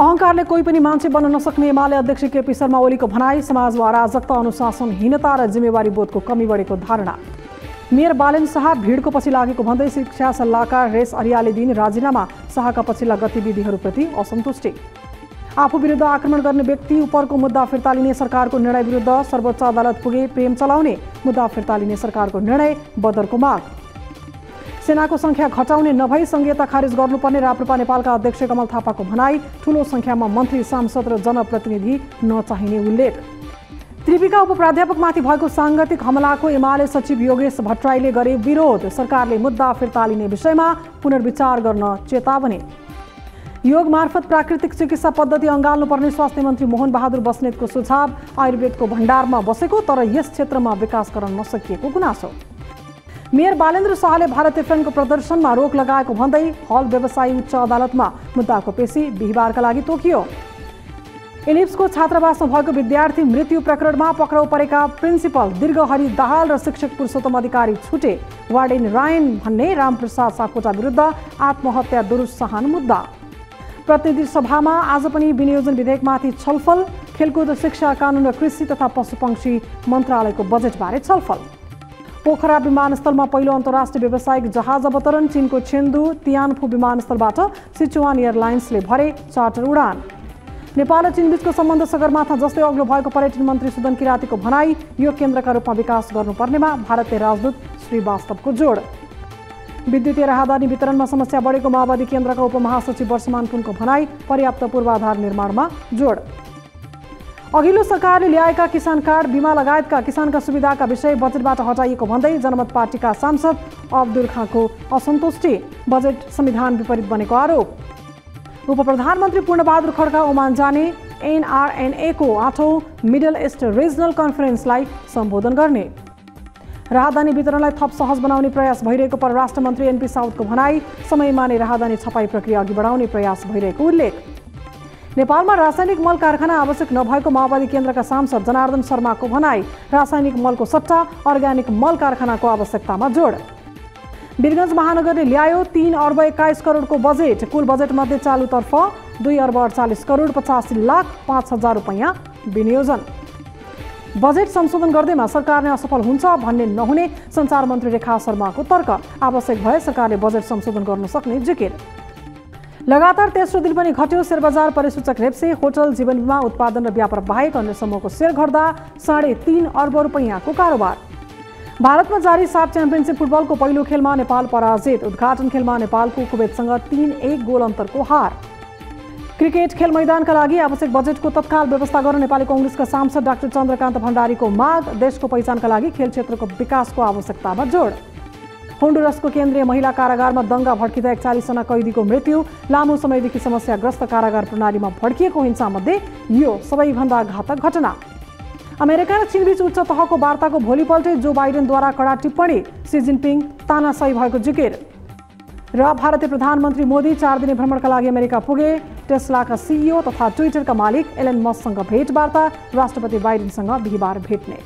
अहङ्कारले कोही पनि मान्छे बन्न नसक्ने एमाले अध्यक्ष केपी शर्मा ओलीको भनाई समाज समाजमा अराजकता अनुशासनहीनता र जिम्मेवारी बोधको कमी बढेको धारणा। मेयर बालेन शाह भिडको पछि लागेको भन्दै शिक्षा सल्लाहकार रेस अरियाले दिन राजीनामा, शाहका पछिल्ला गतिविधिहरूप्रति असन्तुष्टि। आफू विरुद्ध आक्रमण गर्ने व्यक्ति उपरको मुद्दा फिर्ता लिने सरकारको निर्णय विरुद्ध सर्वोच्च अदालत पुगे प्रेम चलाउने मुद्दा फिर्ता लिने सरकारको निर्णय, बदरको माग। सेनाको सङ्ख्या घटाउने नभई सङ्घीयता खारेज गर्नुपर्ने राप्रपा नेपालका अध्यक्ष कमल थापाको भनाई ठूलो सङ्ख्यामा मन्त्री सांसद र जनप्रतिनिधि नचाहिने उल्लेख। त्रिपिका उपप्राध्यापकमाथि भएको साङ्गतिक हमलाको एमाले सचिव योगेश भट्टराईले गरे विरोध सरकारले मुद्दा फिर्ता लिने विषयमा पुनर्विचार गर्न चेतावनी। योग मार्फत प्राकृतिक चिकित्सा पद्धति अँगाल्नुपर्ने स्वास्थ्य मन्त्री मोहन बहादुर बस्नेतको सुझाव आयुर्वेदको भण्डारमा बसेको तर यस क्षेत्रमा विकास गर्न नसकिएको गुनासो। मेयर बालेन्द्र शाहले भारत एफएनको प्रदर्शनमा रोक लगाएको भन्दै हल व्यवसायी उच्च अदालतमा मुद्दाको पेशी बिहिबारका लागि तोकियो। एलिप्सको छात्रावासमा भएको विद्यार्थी मृत्यु प्रकरणमा पक्राउ परेका प्रिन्सिपल दीर्घहरि दाहाल र शिक्षक पुरुषोत्तम अधिकारी छुटे। वार्डेन रायन भन्ने रामप्रसाद साकोटा विरुद्ध आत्महत्या दुरुत्साहन मुद्दा। प्रतिनिधि सभामा आज पनि विनियोजन विधेयकमाथि छलफल खेलकुद शिक्षा कानुन र कृषि तथा पशुपक्षी मन्त्रालयको बजेटबारे छलफल। पोखरा विमानस्थलमा पहिलो अन्तर्राष्ट्रिय व्यावसायिक जहाज अवतरण चिनको छेन्दु तियानफु विमानस्थलबाट सिचुवान एयरलाइन्सले भरे चार्टर उडान। नेपाल र चीनबीचको सम्बन्ध सगरमाथा जस्तै अग्लो भएको पर्यटन मन्त्री सुदन किरातीको भनाई यो केन्द्रका रूपमा विकास गर्नुपर्नेमा भारतीय राजदूत श्रीवास्तवको जोड। विद्युतीय राहदानी वितरणमा समस्या बढेको माओवादी केन्द्रका उपमहासचिव वर्षमान पुनको भनाई पर्याप्त पूर्वाधार निर्माणमा जोड। अघिल्लो सरकारले ल्याएका किसान कार्ड बिमा लगायतका किसानका सुविधाका विषय बजेटबाट हटाइएको भन्दै जनमत पार्टीका सांसद अब्दुल खाँको असन्तुष्टि बजेट संविधान विपरीत बनेको आरोप। उप प्रधानमन्त्री पूर्णबहादुर खड्का ओमान जाने एनआरएनएको आठौँ मिडल इस्ट रिजनल कन्फरेन्सलाई सम्बोधन गर्ने। राहदानी वितरणलाई थप सहज बनाउने प्रयास भइरहेको परराष्ट्र मन्त्री एनपी साउदको भनाई समयमा नै राहदानी छपाई प्रक्रिया अघि बढाउने प्रयास भइरहेको उल्लेख। नेपालमा रासायनिक मल कारखाना आवश्यक नभएको माओवादी केन्द्रका सांसद जनार्दन शर्माको भनाई रासायनिक मलको सट्टा अर्ग्यानिक मल कारखानाको आवश्यकतामा जोड। वीरगञ्ज महानगरले ल्यायो तिन अर्ब एक्काइस करोडको बजेट। कुल बजेटमध्ये चालुतर्फ दुई अर्ब अडचालिस करोड पचासी लाख पाँच हजार रुपियाँ विनियोजन। बजेट संशोधन गर्दैमा सरकार नै असफल हुन्छ भन्ने नहुने सञ्चार मन्त्री रेखा शर्माको तर्क। आवश्यक भए सरकारले बजेट संशोधन गर्न सक्ने जिकिर। लगातार तेस्रो दिन पनि घट्यो शेयर बजार परिसूचक रेप्से होटल जीवन बिमा उत्पादन र व्यापार बाहेक अन्य समूहको शेयर घट्दा साढे तिन अर्ब रुपियाँको कारोबार। भारतमा जारी साफ च्याम्पियनसिप फुटबलको पहिलो खेलमा नेपाल पराजित। उद्घाटन खेलमा नेपालको कुवेतसँग तिन एक गोल अन्तरको हार। क्रिकेट खेल मैदानका लागि आवश्यक बजेटको तत्काल व्यवस्था गर्न नेपाली कङ्ग्रेसका सांसद डाक्टर चन्द्रकान्त भण्डारीको माग। देशको पहिचानका लागि खेल क्षेत्रको विकासको आवश्यकतामा जोड। होन्डुरसको केन्द्रीय महिला कारागारमा दङ्गा भड्किँदा एकचालिसजना कैदीको मृत्यु। लामो समयदेखि समस्याग्रस्त कारागार प्रणालीमा भड्किएको हिंसामध्ये यो सबैभन्दा घातक घटना। अमेरिका र चीनबीच उच्च तहको वार्ताको भोलिपल्टै जो बाइडेनद्वारा कडा टिप्पणी सी जिनपिङ तानासही भएको जिकिर। र भारतीय प्रधानमन्त्री मोदी चार दिने भ्रमणका लागि अमेरिका पुगे टेस्लाका सिइओ तथा ट्विटरका मालिक एलन मससँग भेटवार्ता राष्ट्रपति बाइडेनसँग बिहिबार भेट्ने।